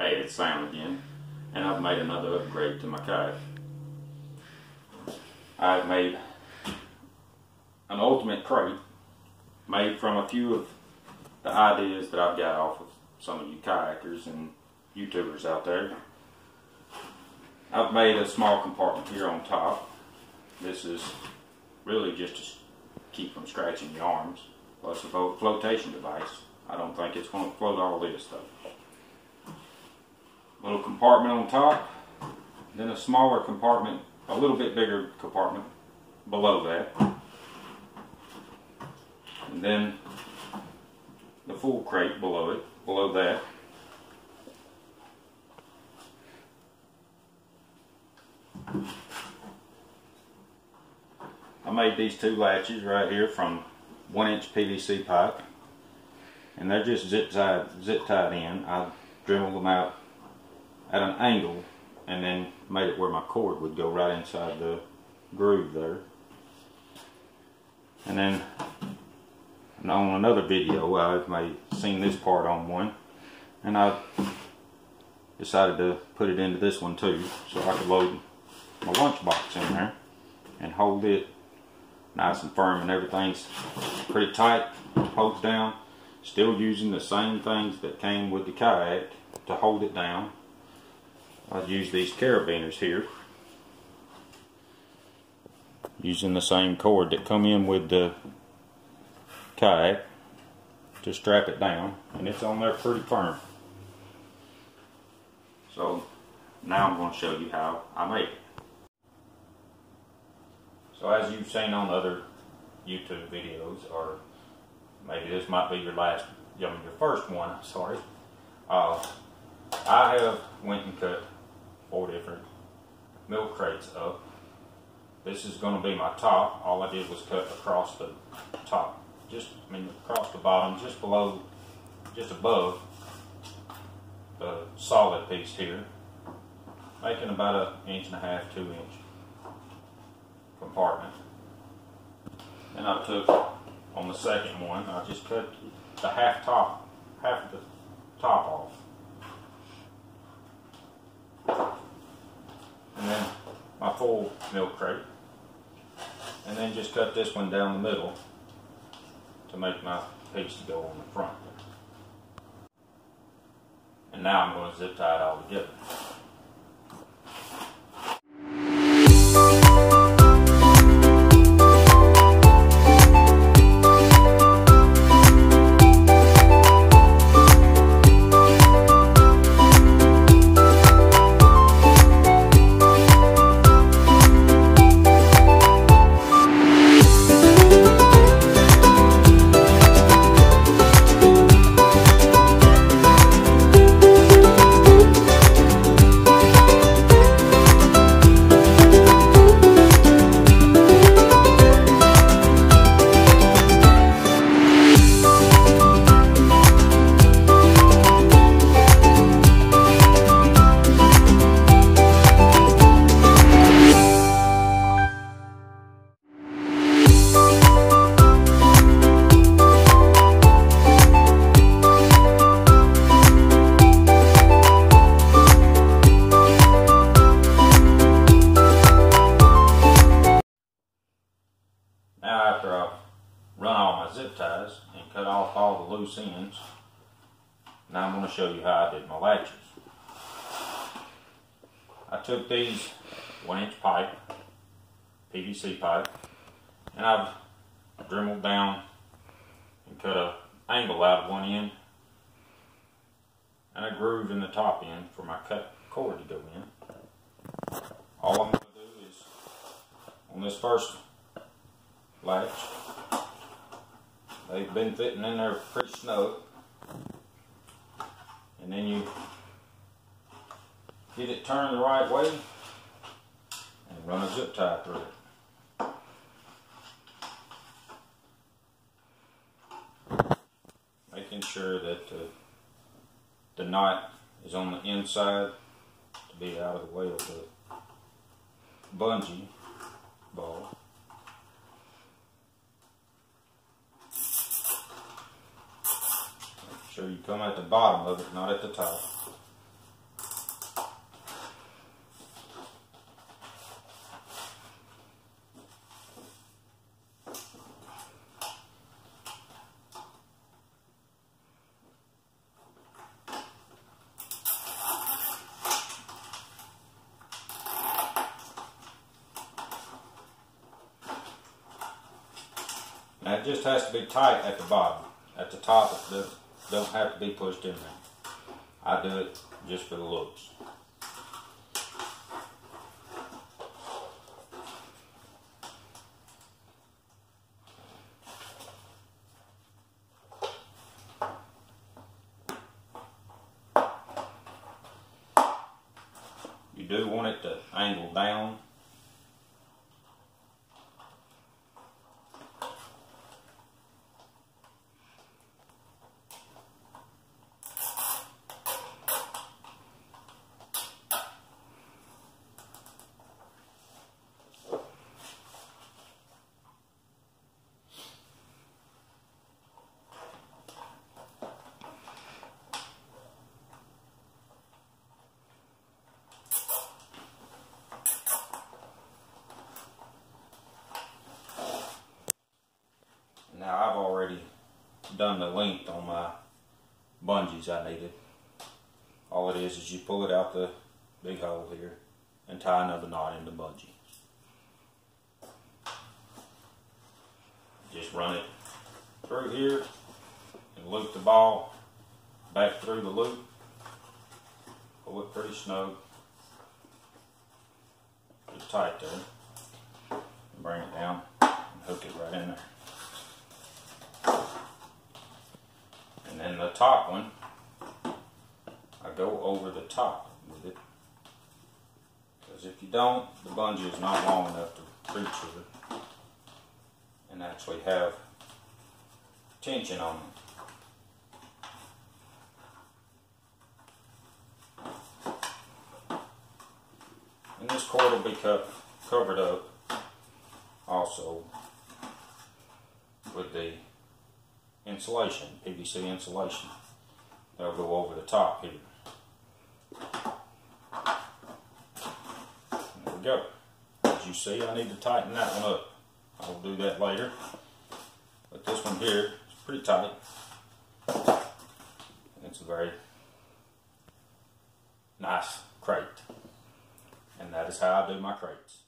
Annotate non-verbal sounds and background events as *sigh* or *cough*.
Hey, it's Sam again, and I've made another upgrade to my kayak. I've made an ultimate crate made from a few of the ideas that I've got off of some of you kayakers and YouTubers out there. I've made a small compartment here on top. This is really just to keep from scratching your arms, plus a flotation device. I don't think it's going to float all this stuff. Little compartment on top, then a smaller compartment, a little bit bigger compartment below that. And then the full crate below it, below that. I made these two latches right here from one inch PVC pipe and they're just zip tied, zip tied in. I dremelled them out at an angle and then made it where my cord would go right inside the groove there. And then on another video I've seen this part on one and I decided to put it into this one too so I could load my lunchbox in there and hold it nice and firm and everything's pretty tight holds down still using the same things that came with the kayak to hold it down I've used these carabiners here. Using the same cord that come in with the kayak to strap it down and it's on there pretty firm. So now I'm going to show you how I make it. So as you've seen on other YouTube videos or maybe this might be your last you know, your first one *laughs* sorry. Uh, I have went and cut four different milk crates up. This is going to be my top. All I did was cut across the top, just I mean across the bottom, just below, just above the solid piece here, making about an inch and a half, two inch compartment. And I took on the second one, I just cut the half top, half the top off and then my full milk crate and then just cut this one down the middle to make my piece to go on the front and now I'm going to zip tie it all together. Loose ends. Now I'm going to show you how I did my latches. I took these one inch pipe, PVC pipe, and I've dremelled down and cut a angle out of one end and a groove in the top end for my cut cord to go in. All I'm going to do is on this first latch They've been fitting in there pretty snug. And then you get it turned the right way and run a zip tie through it. Making sure that uh, the knot is on the inside to be out of the way of the bungee So you come at the bottom of it, not at the top. Now it just has to be tight at the bottom. At the top, it doesn't don't have to be pushed in there. I do it just for the looks. You do want it to angle down. Now I've already done the length on my bungees I needed. All it is is you pull it out the big hole here and tie another knot in the bungee. Just run it through here and loop the ball back through the loop. Pull it pretty snug. Pretty tight there. And bring it down and hook it right in there. And then the top one, I go over the top with it. Because if you don't, the bungee is not long enough to reach with it and actually have tension on it. And this cord will be co- covered up also with the insulation, PVC insulation. That'll go over the top here. There we go. As you see, I need to tighten that one up. I will do that later. But this one here is pretty tight. It's a very nice crate. And that is how I do my crates.